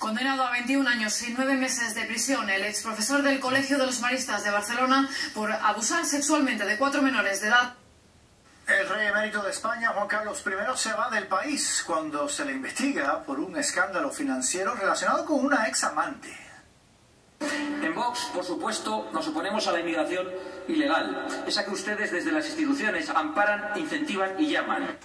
Condenado a 21 años y 9 meses de prisión, el ex profesor del Colegio de los Maristas de Barcelona por abusar sexualmente de cuatro menores de edad. El rey emérito de España, Juan Carlos I, se va del país cuando se le investiga por un escándalo financiero relacionado con una ex amante. En Vox, por supuesto, nos oponemos a la inmigración ilegal, esa que ustedes desde las instituciones amparan, incentivan y llaman.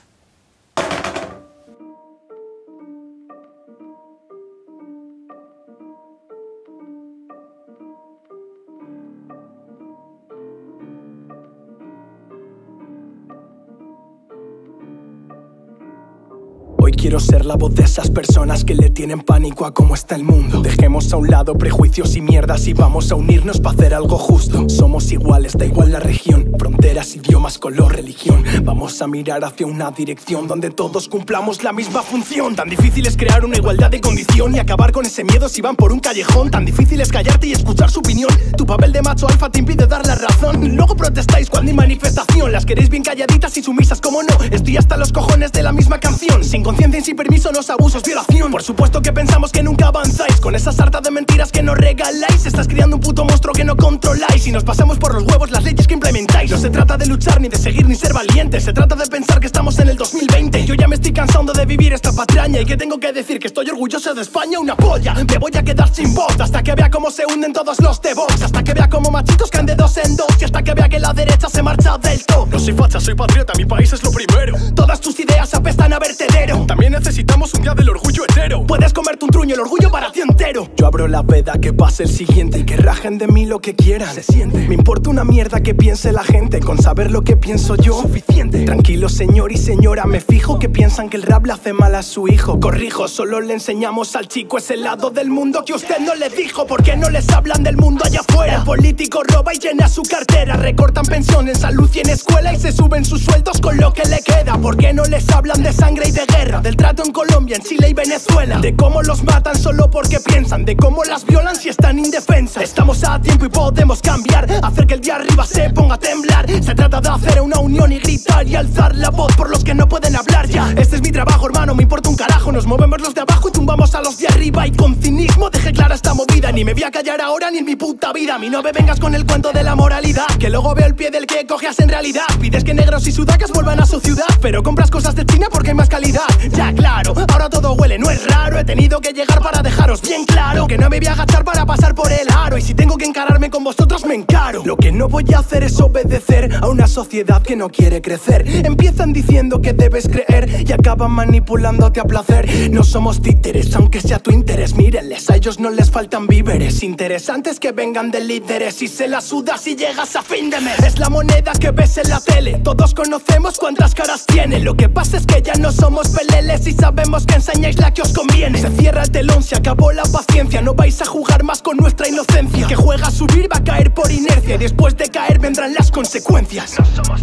Hoy quiero ser la voz de esas personas que le tienen pánico a cómo está el mundo. Dejemos a un lado prejuicios y mierdas y vamos a unirnos para hacer algo justo. Somos iguales, da igual la región, fronteras, idiomas, color, religión. Vamos a mirar hacia una dirección donde todos cumplamos la misma función. Tan difícil es crear una igualdad de condición y acabar con ese miedo si van por un callejón. Tan difícil es callarte y escuchar su opinión. Tu papel de macho alfa te impide dar la razón. Luego protestáis cuando hay manifestación. Las queréis bien calladitas y sumisas, como no. Estoy hasta los cojones de la misma canción. Sin conciencia y sin permiso, los abusos, violación. Por supuesto que pensamos que nunca avanzáis. Con esa sarta de mentiras que nos regaláis. Estás criando un puto monstruo que no controláis. Y nos pasamos por los huevos las leyes que implementáis. No se trata de luchar, ni de seguir, ni ser valientes. Se trata de pensar que estamos en el 2020. Yo ya me estoy cansando de vivir esta patraña. Y que tengo que decir que estoy orgulloso de España, una polla. Me voy a quedar sin voz hasta que vea cómo se hunden todos los de. Hasta que vea cómo machitos caen de dos en dos. Y hasta que vea que la derecha se marcha del top. No soy facha, soy patriota, mi país es lo primero. Todas tus ideas apestan a vertedero. También necesitamos un día del orgullo entero. Puedes comerte un truño, el orgullo para ti entero. Yo abro la veda, que pase el siguiente y que rajen de mí lo que quieran. Se siente. Me importa una mierda que piense la gente. Con saber lo que pienso yo, suficiente. Tranquilo, señor y señora, me fijo que piensan que el rap le hace mal a su hijo. Corrijo, solo le enseñamos al chico ese lado del mundo que usted no le dijo. ¿Por qué no les hablan del mundo allá afuera? El político roba y llena su cartera. Recortan pensión en salud y en escuela y se suben sus sueldos con lo que le queda. ¿Por qué no les hablan de sangre y de guerra? Del trato en Colombia, en Chile y Venezuela. De cómo los matan solo porque piensan. De cómo las violan si están indefensas. Estamos a tiempo y podemos cambiar. Hacer que el día arriba se ponga a temblar. Se trata de hacer una unión y gritar y alzar la voz por los que no pueden hablar ya. Este es mi trabajo, hermano, me importa un carajo. Nos movemos los de abajo y tumbamos a los de arriba. Y con cinismo dejé clara esta movida. Ni me voy a callar ahora ni en mi puta vida. A mí no me vengas con el cuento de la moralidad. Que luego veo el pie del que coges en realidad. Pides que negros y sudacas vuelvan a su ciudad. Pero compras cosas de China porque hay más calidad. Ya claro, ahora todo huele, no es raro. He tenido que llegar para dejaros bien claro. Que no me voy a agachar para pasar por el aro. Y si tengo que encararme con vosotros, me encaro. Lo que no voy a hacer es obedecer a una sociedad que no quiere crecer. Empiezan diciendo que debes creer y acaban manipulándote a placer. No somos títeres, aunque sea tu interés. Mírenles, a ellos no les faltan víveres. Interesantes que vengan de líderes y se la sudas si llegas a fin de mes. Es la moneda que ves en la tele. Todos conocemos cuántas caras tiene. Lo que pasa es que ya no somos peleles y sabemos que enseñáis la que os conviene. Se cierra el telón, se acabó la paciencia. No vais a jugar más con nuestra inocencia. Que juega a subir va a caer por inercia. Después de caer vendrán las consecuencias. No somos.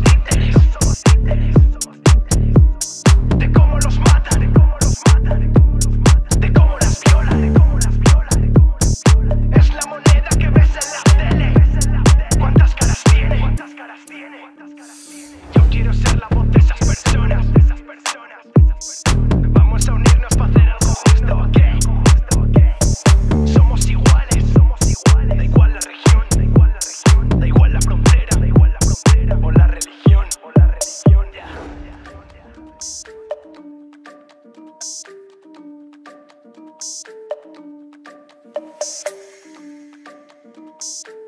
Thanks.